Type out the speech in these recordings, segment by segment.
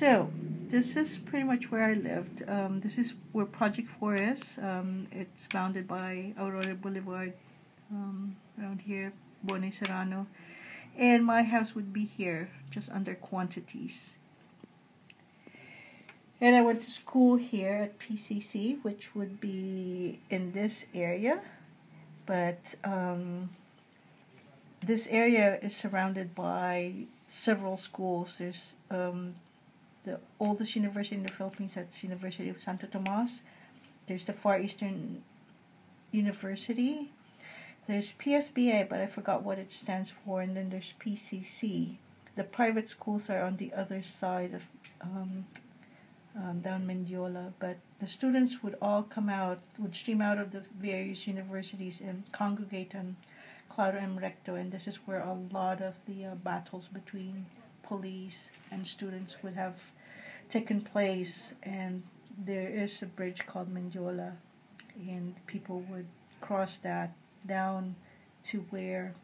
So, this is pretty much where I lived. Um, this is where Project 4 is. Um, it's bounded by Aurora Boulevard um, around here, Bonny Serrano. And my house would be here, just under quantities. And I went to school here at PCC, which would be in this area. But um, this area is surrounded by several schools. There's um, the oldest university in the Philippines, that's University of Santo Tomas. There's the Far Eastern University. There's PSBA, but I forgot what it stands for. And then there's PCC. The private schools are on the other side of um, um, down Mendiola, but the students would all come out, would stream out of the various universities and congregate on Claro M. Recto, and this is where a lot of the uh, battles between police and students would have taken place. And there is a bridge called Mendiola, and people would cross that down to where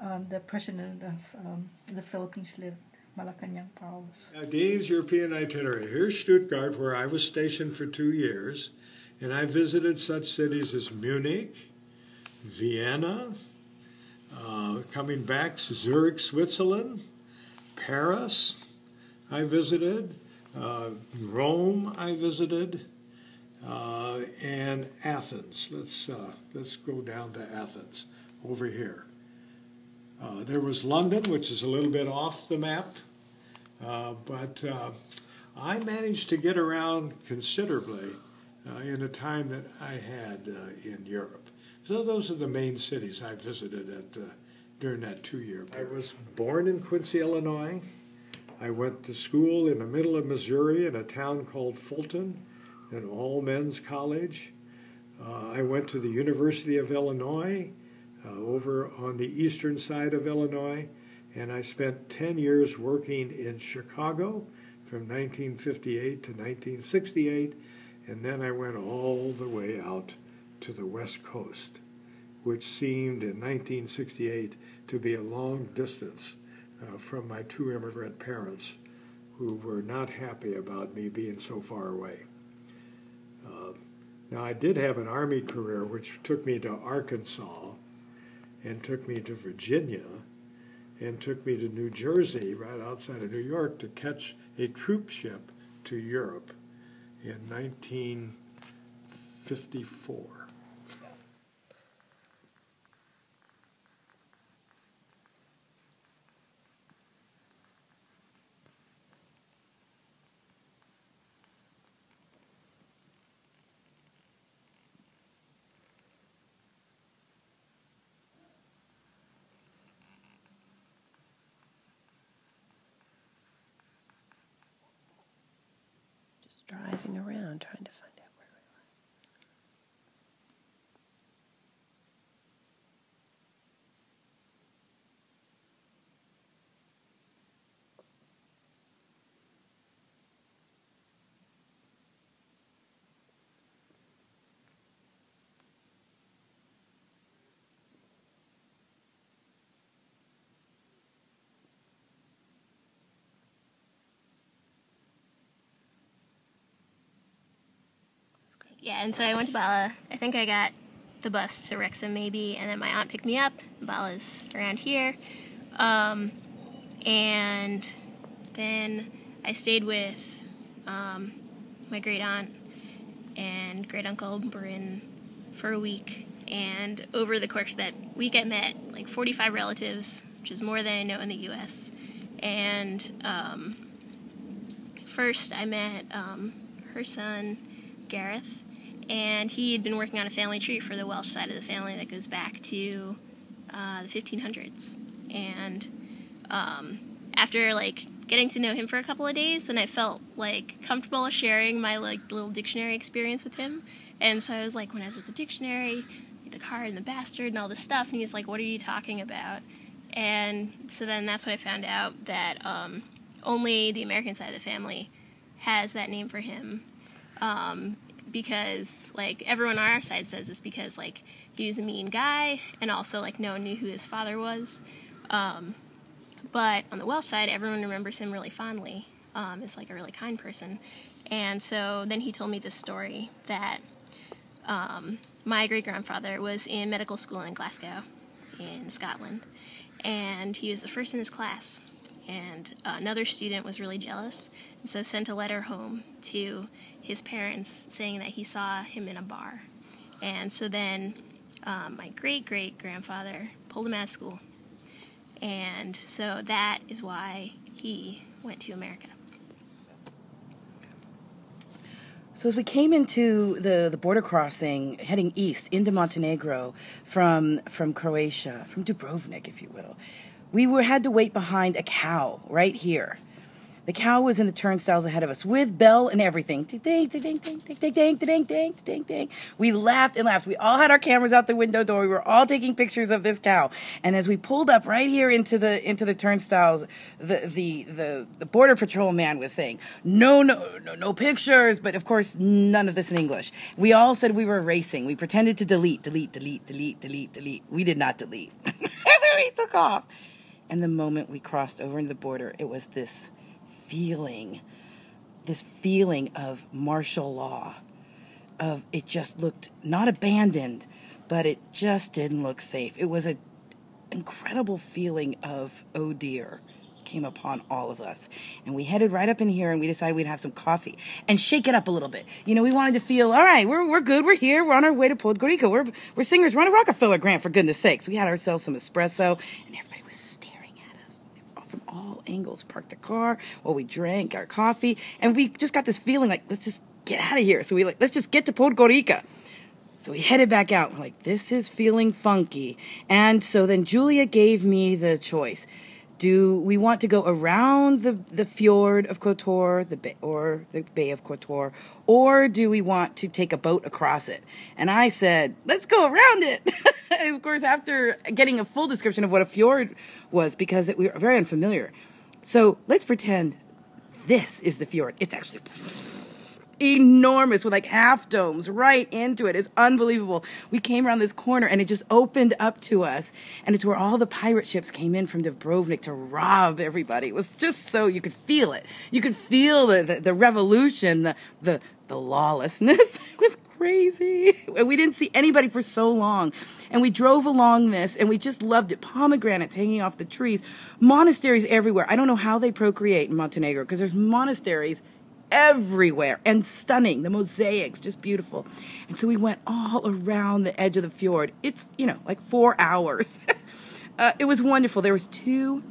um, the president of um, the Philippines lived. Malacanang Palace. Dean's European itinerary. Here's Stuttgart, where I was stationed for two years, and I visited such cities as Munich, Vienna, uh, coming back to Zurich, Switzerland, Paris, I visited, uh, Rome, I visited, uh, and Athens. Let's uh, let's go down to Athens over here. Uh, there was London, which is a little bit off the map, uh, but I managed to get around considerably in the time that I had in Europe. So those are the main cities I visited at during that two-year period. I was born in Quincy, Illinois. I went to school in the middle of Missouri in a town called Fulton, an all-men's college. I went to the University of Illinois uh, over on the eastern side of Illinois, and I spent 10 years working in Chicago from 1958 to 1968, and then I went all the way out to the West Coast, which seemed in 1968 to be a long distance uh, from my two immigrant parents who were not happy about me being so far away. Uh, now, I did have an Army career which took me to Arkansas and took me to Virginia and took me to New Jersey, right outside of New York, to catch a troop ship to Europe in 1954. Just driving around trying to find Yeah, and so I went to Bala. I think I got the bus to Wrexham maybe, and then my aunt picked me up. Bala's around here. Um, and then I stayed with um, my great aunt and great uncle Bryn for a week. And over the course of that week, I met like 45 relatives, which is more than I know in the US. And um, first, I met um, her son, Gareth, and he had been working on a family tree for the Welsh side of the family that goes back to uh, the 1500s. And um, after like getting to know him for a couple of days, then I felt like comfortable sharing my like little dictionary experience with him. And so I was like, when I was at the dictionary, the card and the bastard and all this stuff, and he's like, "What are you talking about?" And so then that's when I found out that um, only the American side of the family has that name for him. Um, because like everyone on our side says this because like he was a mean guy and also like no one knew who his father was um, but on the welsh side everyone remembers him really fondly um, is like a really kind person. And so then he told me this story that um, my great grandfather was in medical school in Glasgow, in Scotland, and he was the first in his class. And another student was really jealous, and so sent a letter home to his parents saying that he saw him in a bar. And so then um, my great great grandfather pulled him out of school. And so that is why he went to America. So as we came into the, the border crossing, heading east into Montenegro from from Croatia, from Dubrovnik, if you will, we were, had to wait behind a cow right here. The cow was in the turnstiles ahead of us with bell and everything. We laughed and laughed. We all had our cameras out the window door. We were all taking pictures of this cow. And as we pulled up right here into the into the turnstiles, the the the, the border patrol man was saying, "No, no, no, no pictures." But of course, none of this in English. We all said we were racing. We pretended to delete, delete, delete, delete, delete, delete. We did not delete. and then we took off. And the moment we crossed over into the border, it was this feeling, this feeling of martial law. Of it just looked not abandoned, but it just didn't look safe. It was an incredible feeling of oh dear came upon all of us. And we headed right up in here and we decided we'd have some coffee and shake it up a little bit. You know, we wanted to feel, all right, we're, we're good, we're here, we're on our way to Podgorica, we're, we're singers, we're on a Rockefeller grant, for goodness sakes. We had ourselves some espresso and was staring at us from all angles. Parked the car while we drank our coffee and we just got this feeling like, let's just get out of here. So we like, let's just get to Podgorica. So we headed back out. We're like, this is feeling funky. And so then Julia gave me the choice. Do we want to go around the, the fjord of Kotor, the bay, or the Bay of Kotor, or do we want to take a boat across it? And I said, let's go around it. of course, after getting a full description of what a fjord was, because it, we were very unfamiliar. So let's pretend this is the fjord. It's actually enormous with like half domes right into it. It's unbelievable. We came around this corner and it just opened up to us. And it's where all the pirate ships came in from Dubrovnik to rob everybody. It was just so you could feel it. You could feel the, the, the revolution, the, the, the lawlessness. it was crazy. We didn't see anybody for so long. And we drove along this and we just loved it. Pomegranates hanging off the trees, monasteries everywhere. I don't know how they procreate in Montenegro because there's monasteries everywhere and stunning. The mosaics, just beautiful. And so we went all around the edge of the fjord. It's, you know, like four hours. uh, it was wonderful. There was two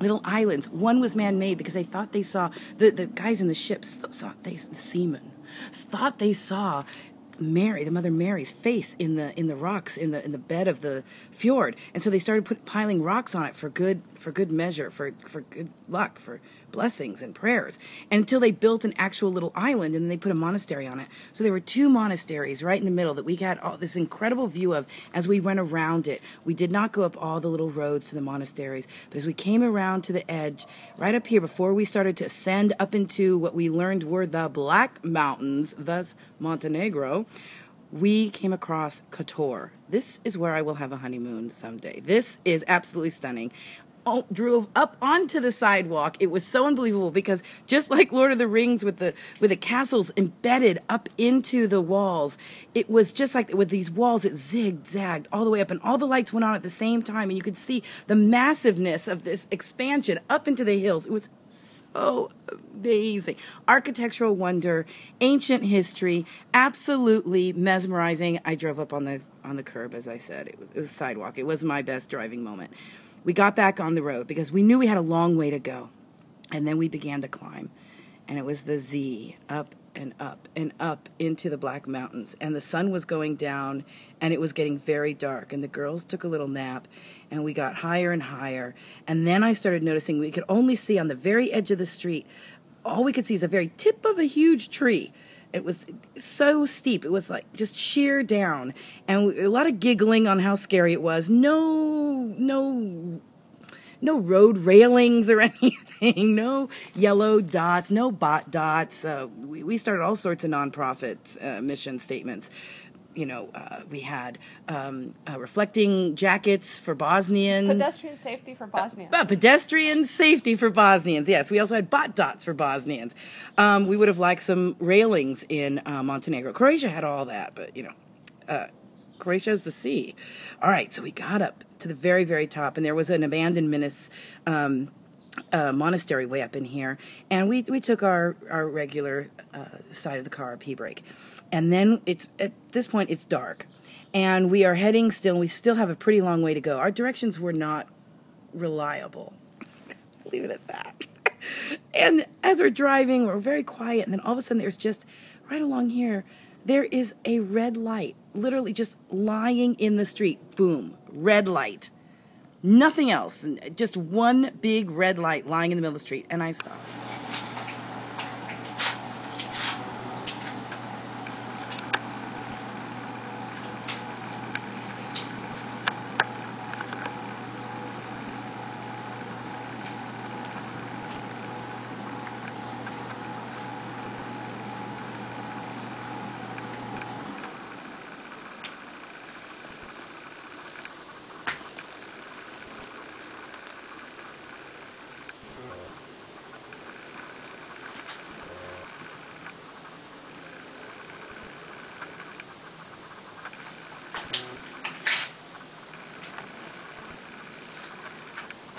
little islands. One was man-made because they thought they saw, the, the guys in the ships thought they, the seamen, thought they saw Mary, the Mother Mary's face in the in the rocks in the in the bed of the fjord, and so they started put, piling rocks on it for good for good measure, for for good luck, for blessings and prayers until they built an actual little island and then they put a monastery on it. So there were two monasteries right in the middle that we had all this incredible view of as we went around it. We did not go up all the little roads to the monasteries, but as we came around to the edge, right up here before we started to ascend up into what we learned were the Black Mountains, thus Montenegro, we came across Kotor. This is where I will have a honeymoon someday. This is absolutely stunning drove up onto the sidewalk. It was so unbelievable because just like Lord of the Rings with the with the castles embedded up into the walls, it was just like with these walls it zigzagged all the way up and all the lights went on at the same time and you could see the massiveness of this expansion up into the hills. It was so amazing. Architectural wonder, ancient history, absolutely mesmerizing. I drove up on the on the curb as I said. It was it was sidewalk. It was my best driving moment. We got back on the road because we knew we had a long way to go. And then we began to climb. And it was the Z, up and up and up into the Black Mountains. And the sun was going down and it was getting very dark. And the girls took a little nap and we got higher and higher. And then I started noticing we could only see on the very edge of the street, all we could see is a very tip of a huge tree. It was so steep. It was like just sheer down, and a lot of giggling on how scary it was. No, no, no road railings or anything. No yellow dots. No bot dots. Uh, we, we started all sorts of nonprofit uh, mission statements. You know, uh, we had um, uh, reflecting jackets for Bosnians. Pedestrian safety for Bosnia. Uh, pedestrian safety for Bosnians. Yes, we also had bot dots for Bosnians. Um, we would have liked some railings in uh, Montenegro. Croatia had all that, but you know, uh, Croatia is the sea. All right, so we got up to the very, very top, and there was an abandoned menace. Um, uh, monastery way up in here, and we we took our our regular uh, side of the car, P brake, and then it's at this point it's dark, and we are heading still. We still have a pretty long way to go. Our directions were not reliable. Leave it at that. And as we're driving, we're very quiet, and then all of a sudden there's just right along here, there is a red light, literally just lying in the street. Boom, red light. Nothing else. Just one big red light lying in the middle of the street. And I stopped.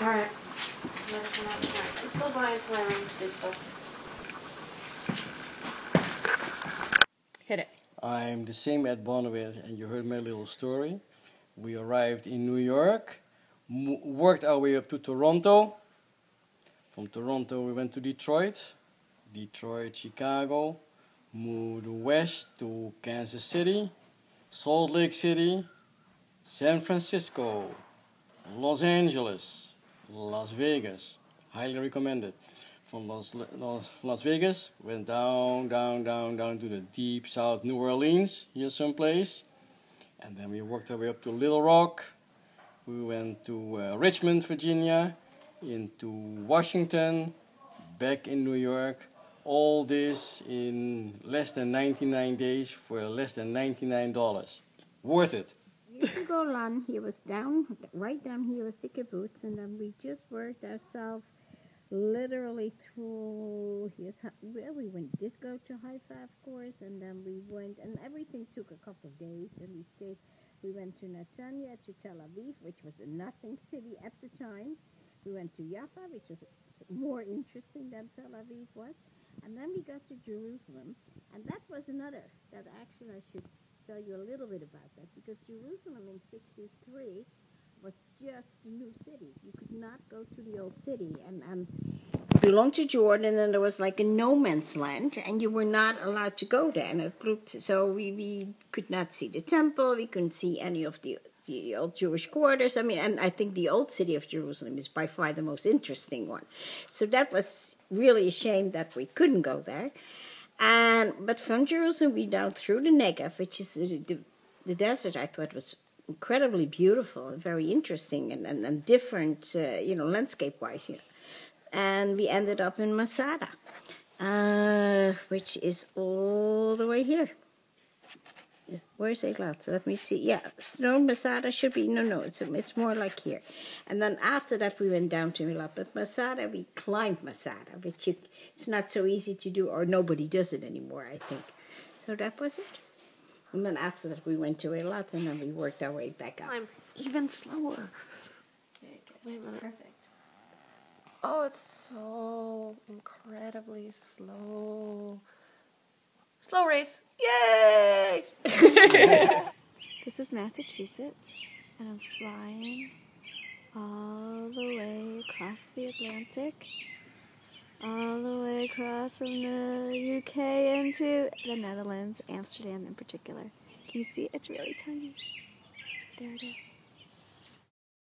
Alright. I'm Hit it. I'm the same Ed Bonnewitt, and you heard my little story. We arrived in New York, worked our way up to Toronto. From Toronto, we went to Detroit, Detroit, Chicago, moved west to Kansas City, Salt Lake City, San Francisco, Los Angeles, Las Vegas. Highly recommended. From Las, Las, Las Vegas, went down, down, down, down to the deep south New Orleans, here someplace. And then we worked our way up to Little Rock. We went to uh, Richmond, Virginia, into Washington, back in New York. All this in less than 99 days for less than $99. Worth it. You go along. He was down, right down here was the kibbutz, and then we just worked ourselves literally through his. hu- Well, we went did go to Haifa, of course, and then we went, and everything took a couple of days, and we stayed. We went to Netanya, to Tel Aviv, which was a nothing city at the time. We went to Jaffa, which was more interesting than Tel Aviv was, and then we got to Jerusalem, and that was another. That actually I should tell you a little bit about that because Jerusalem in '63 was just a new city. You could not go to the old city, and and belonged to Jordan, and there was like a no man's land, and you were not allowed to go there. And it so we, we could not see the temple, we couldn't see any of the the old Jewish quarters. I mean, and I think the old city of Jerusalem is by far the most interesting one. So that was really a shame that we couldn't go there. And but from Jerusalem, we down through the Negev, which is the, the, the desert. I thought was incredibly beautiful and very interesting and, and, and different, uh, you know, landscape wise. You know. And we ended up in Masada, uh, which is all the way here. Is, where's Eilat? Let me see. Yeah, no, Masada should be, no, no, it's, it's more like here. And then after that, we went down to Eilat. But Masada, we climbed Masada, which you, it's not so easy to do, or nobody does it anymore, I think. So that was it. And then after that, we went to Eilat, and then we worked our way back up. I'm even slower. Wait a minute. Perfect. Oh, it's so incredibly slow. Slow race. Yay! This is Massachusetts, and I'm flying all the way across the Atlantic, all the way across from the UK into the Netherlands, Amsterdam in particular. Can you see? It's really tiny. There it is.